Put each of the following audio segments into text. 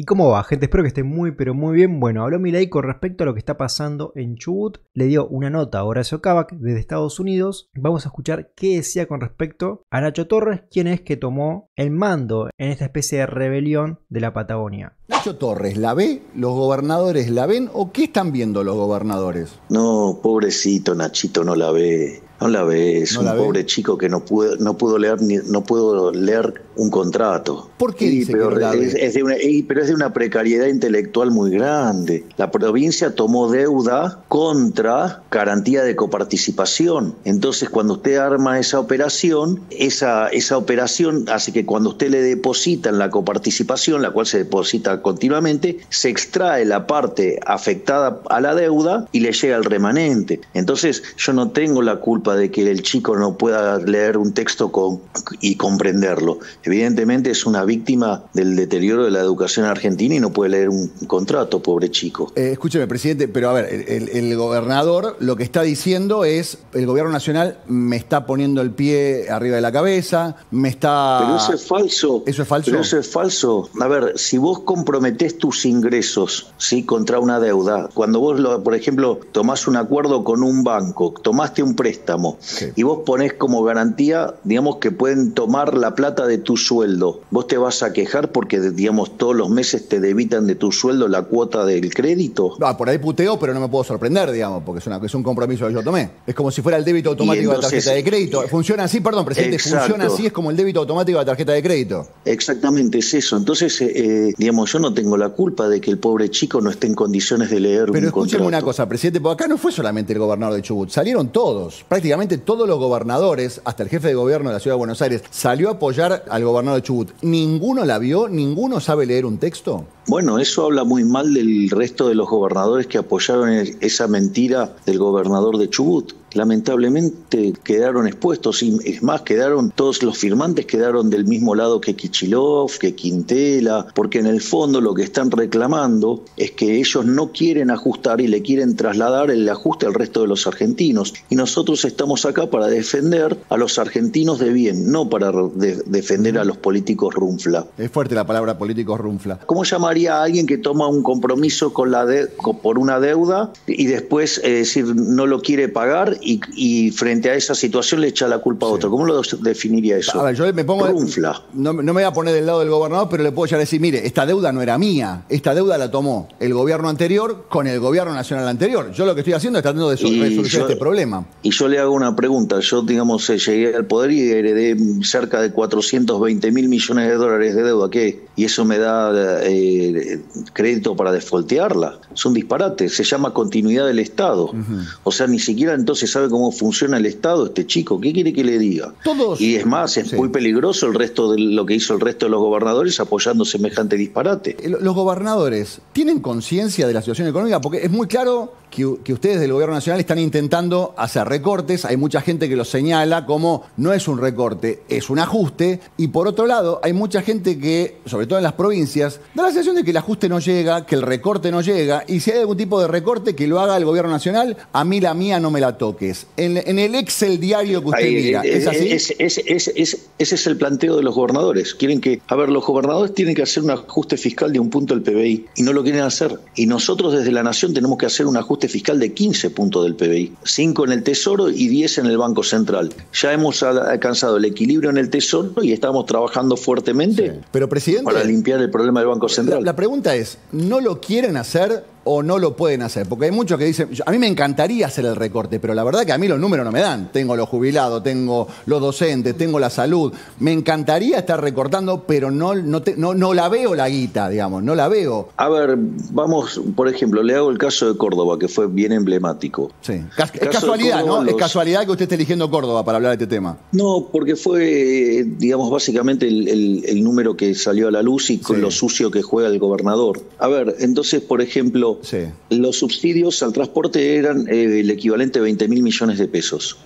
¿Y cómo va, gente? Espero que esté muy, pero muy bien. Bueno, habló Milei con respecto a lo que está pasando en Chubut. Le dio una nota a Horacio Kavak desde Estados Unidos. Vamos a escuchar qué decía con respecto a Nacho Torres, quien es que tomó el mando en esta especie de rebelión de la Patagonia. Nacho Torres, ¿la ve? ¿Los gobernadores la ven? ¿O qué están viendo los gobernadores? No, pobrecito Nachito no la ve. No la ve, es un pobre chico que no pudo, no pudo leer ni, no pudo leer un contrato. ¿Por qué dice pero, que no es, es de una, pero es de una precariedad intelectual muy grande. La provincia tomó deuda contra garantía de coparticipación. Entonces, cuando usted arma esa operación, esa, esa operación hace que cuando usted le depositan la coparticipación, la cual se deposita continuamente, se extrae la parte afectada a la deuda y le llega el remanente. Entonces, yo no tengo la culpa de que el chico no pueda leer un texto con, y comprenderlo. Evidentemente es una víctima del deterioro de la educación argentina y no puede leer un contrato, pobre chico. Eh, escúcheme, presidente, pero a ver, el, el, gobernador lo que está diciendo es, el gobierno nacional me está poniendo el pie arriba de la cabeza, me está... Pero eso es falso. ¿Eso es falso? Pero eso es falso. A ver, si vos comprometés tus ingresos, ¿sí? Contra una deuda, cuando vos, lo, por ejemplo, tomás un acuerdo con un banco, tomaste un préstamo, y vos ponés como garantía, digamos, que pueden tomar la plata de tu sueldo. Vos te vas a quejar porque, digamos, todos los meses te debitan de tu sueldo la cuota del crédito. Ah, por ahí puteo, pero no me puedo sorprender, digamos, porque es, una, es un compromiso que yo tomé. Es como si fuera el débito automático entonces, de la tarjeta de crédito. Funciona así, perdón, presidente, exacto. funciona así, es como el débito automático de la tarjeta de crédito. Exactamente, es eso. Entonces, eh, digamos, yo no tengo la culpa de que el pobre chico no esté en condiciones de leer pero un escúcheme una cosa, presidente, porque acá no fue solamente el gobernador de Chubut, salieron todos, prácticamente todos los gobernadores, hasta el jefe de gobierno de la ciudad de Buenos Aires, salió a apoyar al gobernador de Chubut. ¿Ninguno la vio? ¿Ninguno sabe leer un texto? Bueno, eso habla muy mal del resto de los gobernadores que apoyaron esa mentira del gobernador de Chubut. Lamentablemente quedaron expuestos, y es más, quedaron, todos los firmantes quedaron del mismo lado que Kichilov, que Quintela, porque en el fondo lo que están reclamando es que ellos no quieren ajustar y le quieren trasladar el ajuste al resto de los argentinos. Y nosotros estamos acá para defender a los argentinos de bien, no para de defender a los políticos runfla. Es fuerte la palabra políticos runfla. ¿Cómo llamaría a alguien que toma un compromiso con la de, por una deuda y después eh, decir no lo quiere pagar y, y, frente a esa situación le echa la culpa a otro. ¿Cómo lo definiría eso? A ver, yo me pongo. No, no, me voy a poner del lado del gobernador, pero le puedo ya decir: mire, esta deuda no era mía. Esta deuda la tomó el gobierno anterior con el gobierno nacional anterior. Yo lo que estoy haciendo es tratando de resolver este problema. Y yo le hago una pregunta. Yo, digamos, eh, llegué al poder y heredé cerca de 420 mil millones de dólares de deuda. ¿Qué? Y eso me da eh, crédito para desfoltearla. Es un disparate. Se llama continuidad del Estado. Uh -huh. O sea, ni siquiera entonces sabe cómo funciona el Estado este chico. ¿Qué quiere que le diga? Todos. Y es más, es Sí. muy peligroso el resto de lo que hizo el resto de los gobernadores apoyando semejante disparate. Eh, Los gobernadores tienen conciencia de la situación económica porque es muy claro que, que ustedes del gobierno nacional están intentando hacer recortes. Hay mucha gente que lo señala como no es un recorte, es un ajuste. Y por otro lado, hay mucha gente que, sobre todo en las provincias, da la sensación de que el ajuste no llega, que el recorte no llega. Y si hay algún tipo de recorte que lo haga el gobierno nacional, a mí la mía no me la toques. En, en el Excel diario que usted Ahí, mira, eh, ¿es así? Ese, ese- es el planteo de los gobernadores. Quieren que, a ver, los gobernadores tienen que hacer un ajuste fiscal de un punto del PBI y no lo quieren hacer. Y nosotros desde la Nación tenemos que hacer un ajuste fiscal de 15 puntos del PBI. 5 en el Tesoro y 10 en el Banco Central. Ya hemos al- alcanzado el equilibrio en el Tesoro y estamos trabajando fuertemente Pero, presidente, para limpiar el problema del Banco la, La pregunta es, ¿no lo quieren hacer o no lo pueden hacer? Porque hay muchos que dicen, a mí me encantaría hacer el recorte, pero la verdad que a mí los números no me dan. Tengo los jubilados, tengo los docentes, tengo la salud. Me encantaría estar recortando, pero no, no, te- no, no la veo la guita, digamos, no la veo. A ver, vamos, por ejemplo, le hago el caso de Córdoba, que fue bien emblemático. Sí. Cas- es casualidad, Córdoba, ¿no? Es casualidad que usted esté eligiendo Córdoba para hablar de este tema. No, porque fue, eh, digamos, básicamente el, el- el número que salió a la luz y con Sí. lo sucio que juega el gobernador. A ver, entonces, por ejemplo, los subsidios al transporte eran eh, el equivalente a 20 mil millones de pesos.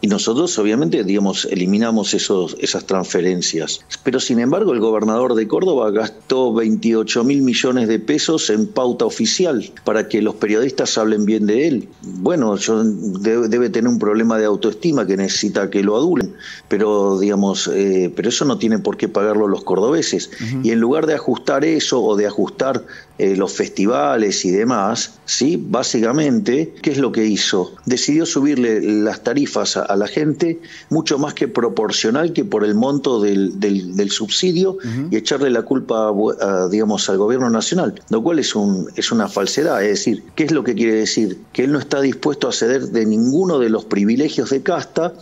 Y nosotros, obviamente, digamos, eliminamos esos, esas transferencias. Pero, sin embargo, el gobernador de Córdoba gastó 28 mil millones de pesos en pauta oficial para que los periodistas hablen bien de él. Bueno, yo, debe, tener un problema de autoestima que necesita que lo adulen, pero, digamos, eh, pero eso no tiene por qué pagarlo los cordobeses. Y en lugar de ajustar eso o de ajustar eh, los festivales y demás, ¿sí? básicamente, ¿qué es lo que hizo? Decidió subirle las tarifas a, la gente mucho más que proporcional que por el monto del, del, subsidio y echarle la culpa, digamos, al gobierno nacional, lo cual es, un, es una falsedad. Es decir, ¿qué es lo que quiere decir? Que él no está dispuesto a ceder de ninguno de los privilegios de casta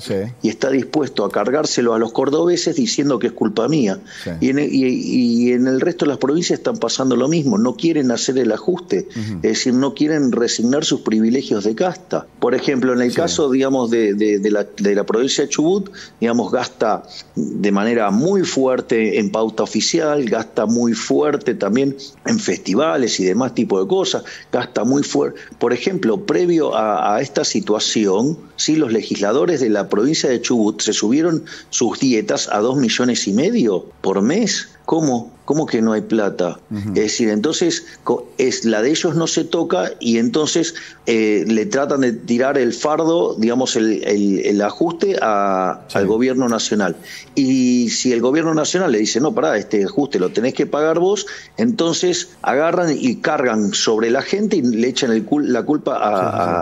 y está dispuesto a cargárselo a los cordobeses diciendo que es culpa mía. Y, en, y, en el resto de las provincias están pasando lo mismo. No quieren hacer el ajuste, es decir, no quieren resignar sus privilegios de casta. Por ejemplo, en el caso, digamos, de, de, la, de la provincia de Chubut, digamos, gasta de manera muy fuerte en pauta oficial, gasta muy fuerte también en festivales y demás tipo de cosas, gasta muy fuerte. Por ejemplo, previo a, esta situación, sí, los legisladores de la provincia de Chubut se subieron sus dietas a dos millones y medio por mes. ¿Cómo? ¿Cómo que no hay plata? Es decir, entonces es, la de ellos no se toca y entonces eh, le tratan de tirar el fardo, digamos, el, ajuste al gobierno nacional. Y si el gobierno nacional le dice, no, pará, este ajuste lo tenés que pagar vos, entonces agarran y cargan sobre la gente y le echan el, la culpa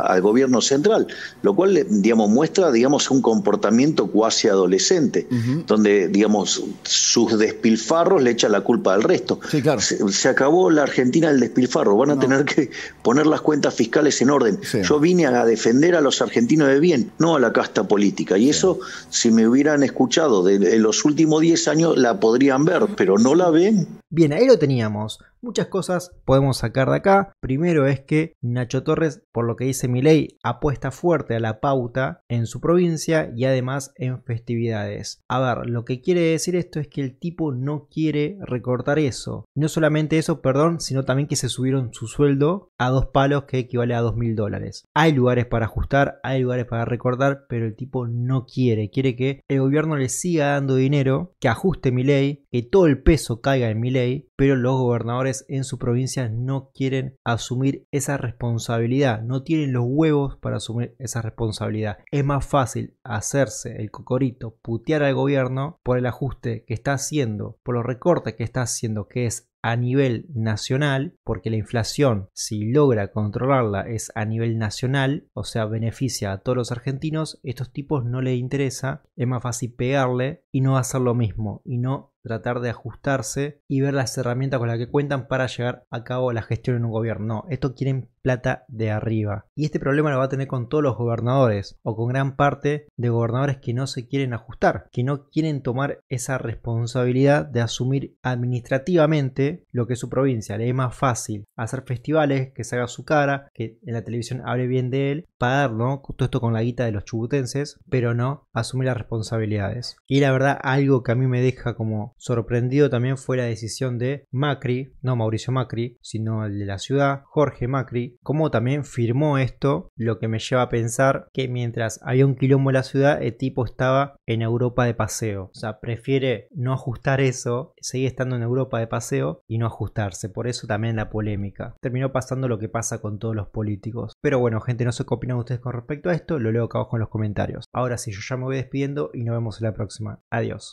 al gobierno central, lo cual, digamos, muestra, digamos, un comportamiento cuasi adolescente, donde, digamos, sus despilfarros le echan la culpa el resto. se, acabó la Argentina del despilfarro, van a tener que poner las cuentas fiscales en orden. Yo vine a defender a los argentinos de bien, no a la casta política. Y eso, si me hubieran escuchado de, los últimos 10 años, la podrían ver, pero no la ven. Bien, ahí lo teníamos. Muchas cosas podemos sacar de acá. Primero es que Nacho Torres, por lo que dice mi ley, apuesta fuerte a la pauta en su provincia y además en festividades. A ver, lo que quiere decir esto es que el tipo no quiere recortar eso. No solamente eso, perdón, sino también que se subieron su sueldo a dos palos que equivale a dos mil dólares. Hay lugares para ajustar, hay lugares para recortar, pero el tipo no quiere. Quiere que el gobierno le siga dando dinero, que ajuste mi ley, que todo el peso caiga en mi pero los gobernadores en su provincia no quieren asumir esa responsabilidad, no tienen los huevos para asumir esa responsabilidad. Es más fácil hacerse el cocorito, putear al gobierno por el ajuste que está haciendo, por los recortes que está haciendo, que es a nivel nacional, porque la inflación, si logra controlarla, es a nivel nacional, o sea, beneficia a todos los argentinos, estos tipos no les interesa, es más fácil pegarle y no hacer lo mismo, y no tratar de ajustarse y ver las herramientas con las que cuentan para llegar a cabo la gestión en un gobierno. No, esto quieren plata de arriba. Y este problema lo va a tener con todos los gobernadores o con gran parte de gobernadores que no se quieren ajustar, que no quieren tomar esa responsabilidad de asumir administrativamente lo que es su provincia. Le es más fácil hacer festivales, que se haga su cara, que en la televisión hable bien de él, pagar ¿no? todo esto con la guita de los chubutenses, pero no asumir las responsabilidades. Y la algo que a mí me deja como sorprendido también fue la decisión de Macri, no Mauricio Macri, sino el de la ciudad, Jorge Macri, como también firmó esto, lo que me lleva a pensar que mientras había un quilombo en la ciudad, el tipo estaba en Europa de paseo. O sea, prefiere no ajustar eso, seguir estando en Europa de paseo y no ajustarse. Por eso también la polémica. Terminó pasando lo que pasa con todos los políticos. Pero bueno, gente, no sé qué opinan ustedes con respecto a esto, lo leo acá abajo en los comentarios. Ahora sí, yo ya me voy despidiendo y nos vemos en la próxima. Adiós.